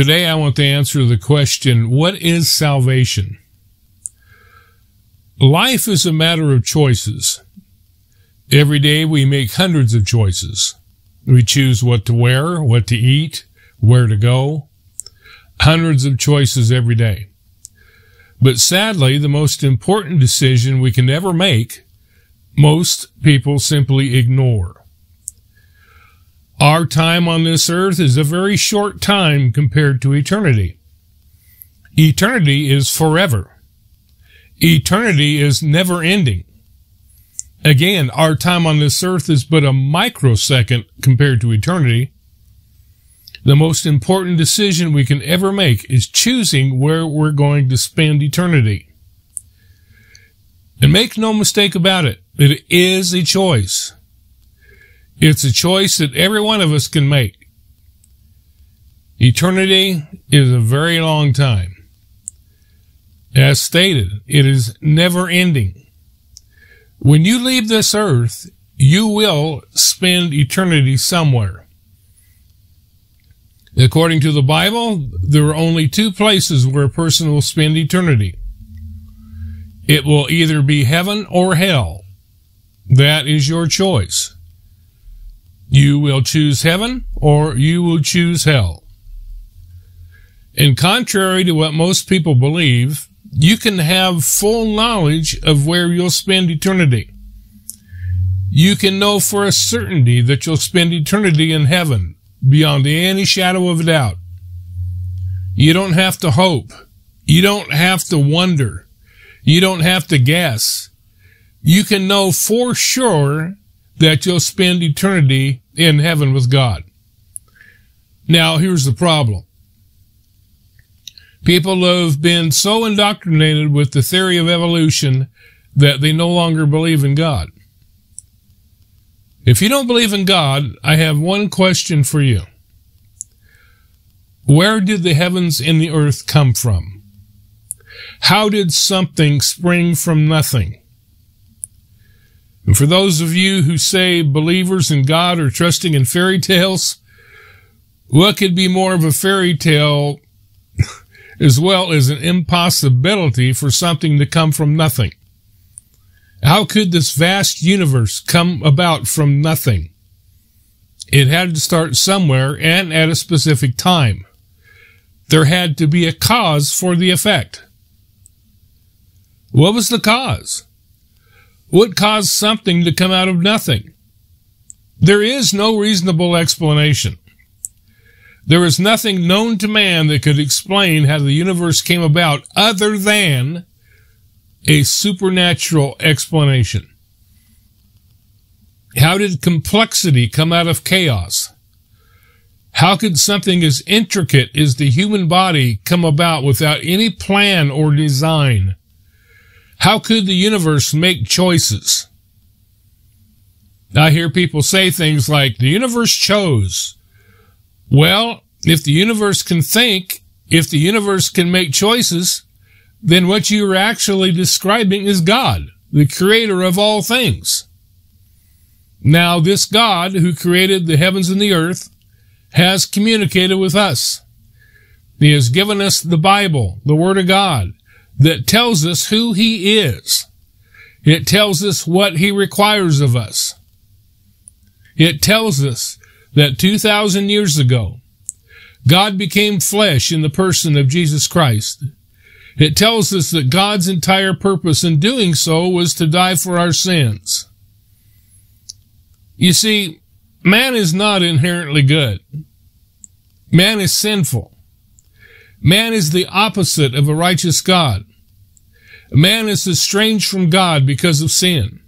Today, I want to answer the question what is salvation? Life is a matter of choices. Every day, we make hundreds of choices. We choose what to wear, what to eat, where to go. Hundreds of choices every day. But sadly, the most important decision we can ever make, most people simply ignore. Our time on this earth is a very short time compared to eternity. Eternity is forever. Eternity is never ending. Again, our time on this earth is but a microsecond compared to eternity. The most important decision we can ever make is choosing where we're going to spend eternity. And make no mistake about it, it is a choice. It's a choice that every one of us can make. Eternity is a very long time. As stated, it is never ending. When you leave this earth, you will spend eternity somewhere. According to the Bible, there are only two places where a person will spend eternity. It will either be heaven or hell. That is your choice. You will choose heaven or you will choose hell. And contrary to what most people believe, you can have full knowledge of where you'll spend eternity. You can know for a certainty that you'll spend eternity in heaven beyond any shadow of a doubt. You don't have to hope. You don't have to wonder. You don't have to guess. You can know for sure that you'll spend eternity in heaven with God. Now, here's the problem. People have been so indoctrinated with the theory of evolution that they no longer believe in God. If you don't believe in God, I have one question for you. Where did the heavens and the earth come from? How did something spring from nothing? And for those of you who say believers in God are trusting in fairy tales, what could be more of a fairy tale as well as an impossibility for something to come from nothing? How could this vast universe come about from nothing? It had to start somewhere and at a specific time. There had to be a cause for the effect. What was the cause? What caused something to come out of nothing? There is no reasonable explanation. There is nothing known to man that could explain how the universe came about other than a supernatural explanation. How did complexity come out of chaos? How could something as intricate as the human body come about without any plan or design? How could the universe make choices? I hear people say things like, the universe chose. Well, if the universe can think, if the universe can make choices, then what you are actually describing is God, the creator of all things. Now, this God who created the heavens and the earth has communicated with us. He has given us the Bible, the Word of God, that tells us who He is. It tells us what He requires of us. It tells us that 2,000 years ago, God became flesh in the person of Jesus Christ. It tells us that God's entire purpose in doing so was to die for our sins. You see, man is not inherently good. Man is sinful. Man is the opposite of a righteous God. Man is estranged from God because of sin.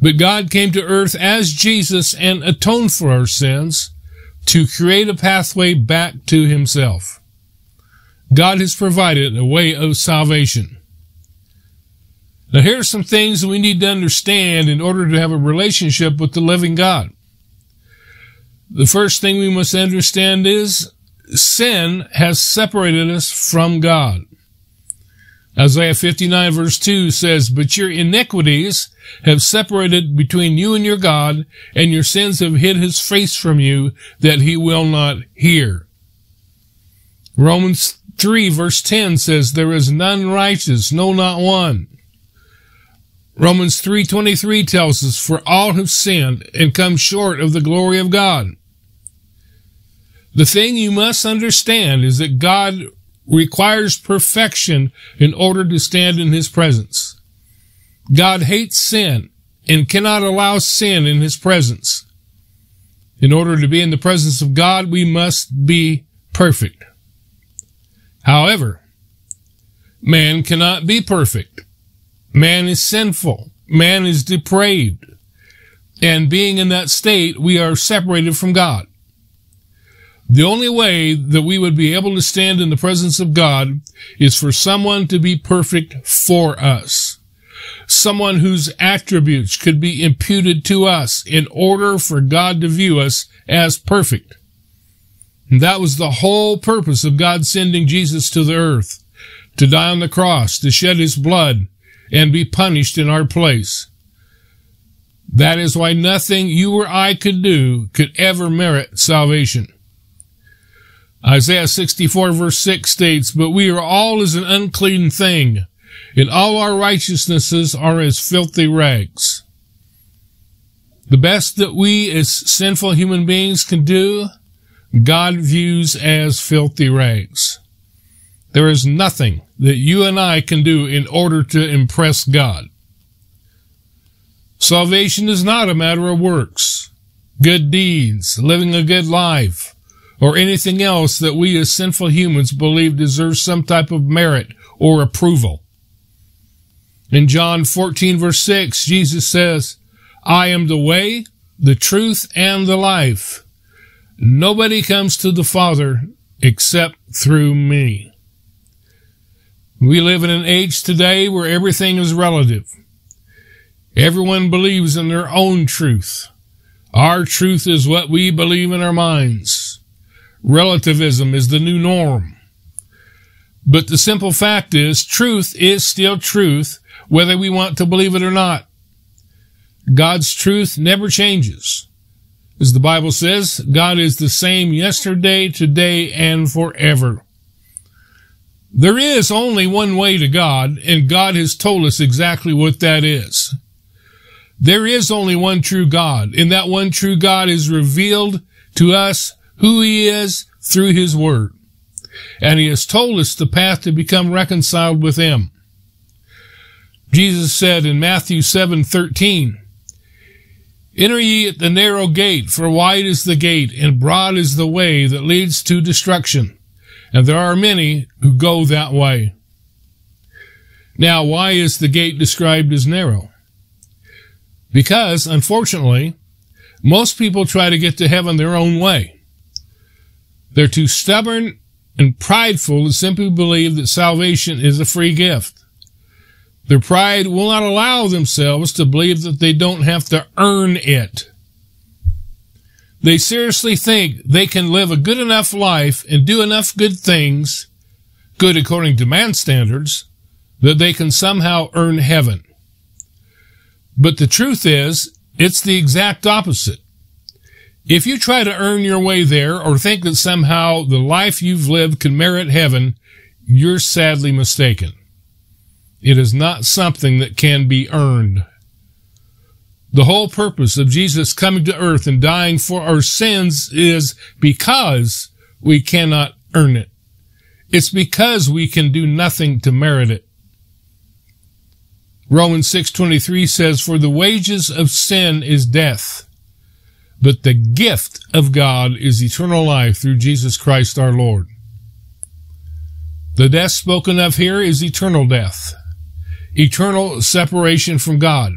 But God came to earth as Jesus and atoned for our sins to create a pathway back to himself. God has provided a way of salvation. Now, here are some things we need to understand in order to have a relationship with the living God. The first thing we must understand is sin has separated us from God. Isaiah 59 verse 2 says, But your iniquities have separated between you and your God, and your sins have hid his face from you that he will not hear. Romans 3 verse 10 says, There is none righteous, no, not one. Romans 3.23 tells us, For all have sinned and come short of the glory of God. The thing you must understand is that God requires perfection in order to stand in His presence. God hates sin and cannot allow sin in His presence. In order to be in the presence of God, we must be perfect. However, man cannot be perfect. Man is sinful. Man is depraved. And being in that state, we are separated from God. The only way that we would be able to stand in the presence of God is for someone to be perfect for us. Someone whose attributes could be imputed to us in order for God to view us as perfect. And that was the whole purpose of God sending Jesus to the earth, to die on the cross, to shed his blood, and be punished in our place. That is why nothing you or I could do could ever merit salvation. Isaiah 64 verse 6 states, But we are all as an unclean thing, and all our righteousnesses are as filthy rags. The best that we as sinful human beings can do, God views as filthy rags. There is nothing that you and I can do in order to impress God. Salvation is not a matter of works, good deeds, living a good life, or anything else that we as sinful humans believe deserves some type of merit or approval. In John 14 verse 6, Jesus says, I am the way, the truth, and the life. Nobody comes to the Father except through me. We live in an age today where everything is relative. Everyone believes in their own truth. Our truth is what we believe in our minds. Relativism is the new norm. But the simple fact is, truth is still truth, whether we want to believe it or not. God's truth never changes. As the Bible says, God is the same yesterday, today, and forever. There is only one way to God, and God has told us exactly what that is. There is only one true God, and that one true God is revealed to us who he is through his word. And he has told us the path to become reconciled with him. Jesus said in Matthew 7:13, Enter ye at the narrow gate, for wide is the gate, and broad is the way that leads to destruction and there are many who go that way. Now, why is the gate described as narrow? Because, unfortunately, most people try to get to heaven their own way. They're too stubborn and prideful to simply believe that salvation is a free gift. Their pride will not allow themselves to believe that they don't have to earn it. They seriously think they can live a good enough life and do enough good things, good according to man standards, that they can somehow earn heaven. But the truth is, it's the exact opposite. If you try to earn your way there or think that somehow the life you've lived can merit heaven, you're sadly mistaken. It is not something that can be earned. The whole purpose of Jesus coming to earth and dying for our sins is because we cannot earn it. It's because we can do nothing to merit it. Romans 6:23 says for the wages of sin is death but the gift of God is eternal life through Jesus Christ our Lord. The death spoken of here is eternal death, eternal separation from God.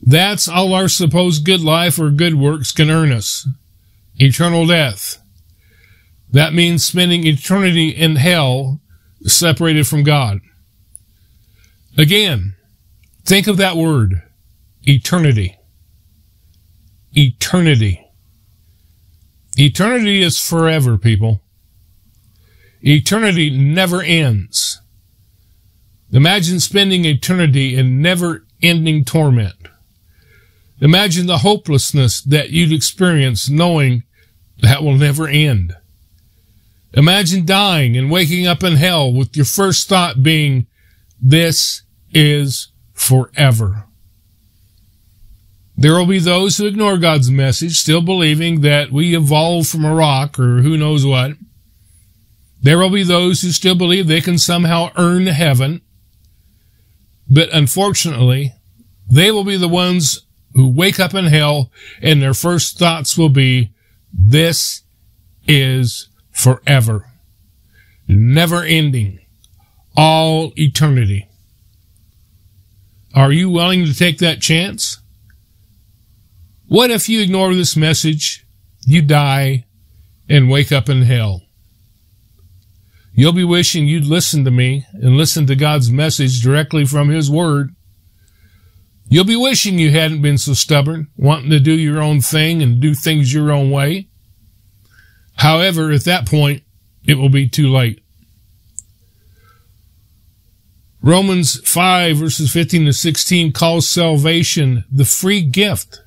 That's all our supposed good life or good works can earn us. Eternal death. That means spending eternity in hell separated from God. Again, think of that word. Eternity. Eternity. Eternity is forever, people. Eternity never ends. Imagine spending eternity in never ending torment. Imagine the hopelessness that you'd experience knowing that will never end. Imagine dying and waking up in hell with your first thought being, this is forever. There will be those who ignore God's message, still believing that we evolved from a rock or who knows what. There will be those who still believe they can somehow earn heaven. But unfortunately, they will be the ones who wake up in hell and their first thoughts will be, this is forever, never ending, all eternity. Are you willing to take that chance? What if you ignore this message, you die, and wake up in hell? You'll be wishing you'd listened to me and listened to God's message directly from His Word. You'll be wishing you hadn't been so stubborn, wanting to do your own thing and do things your own way. However, at that point, it will be too late. Romans 5 verses 15 to 16 calls salvation the free gift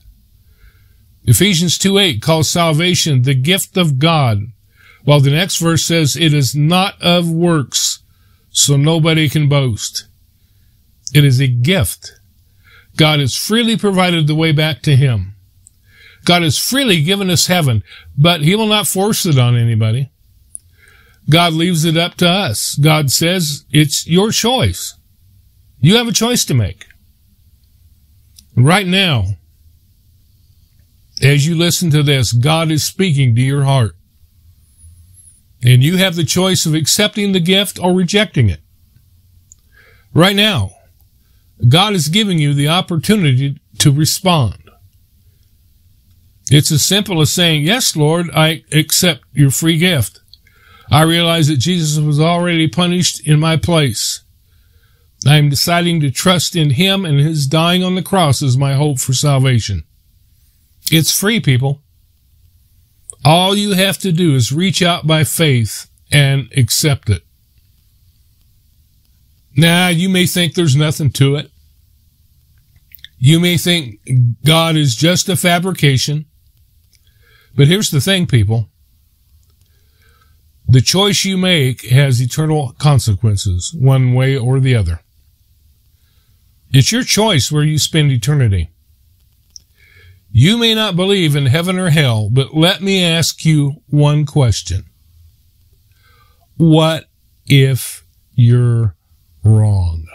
Ephesians 2 8 calls salvation the gift of God, while the next verse says it is not of works, so nobody can boast. It is a gift. God has freely provided the way back to Him. God has freely given us heaven, but He will not force it on anybody. God leaves it up to us. God says it's your choice. You have a choice to make. Right now, as you listen to this, God is speaking to your heart. And you have the choice of accepting the gift or rejecting it. Right now, God is giving you the opportunity to respond. It's as simple as saying, Yes, Lord, I accept your free gift. I realize that Jesus was already punished in my place. I am deciding to trust in him and his dying on the cross as my hope for salvation. It's free, people. All you have to do is reach out by faith and accept it. Now, you may think there's nothing to it. You may think God is just a fabrication. But here's the thing, people. The choice you make has eternal consequences, one way or the other. It's your choice where you spend eternity. You may not believe in heaven or hell, but let me ask you one question. What if you're wrong?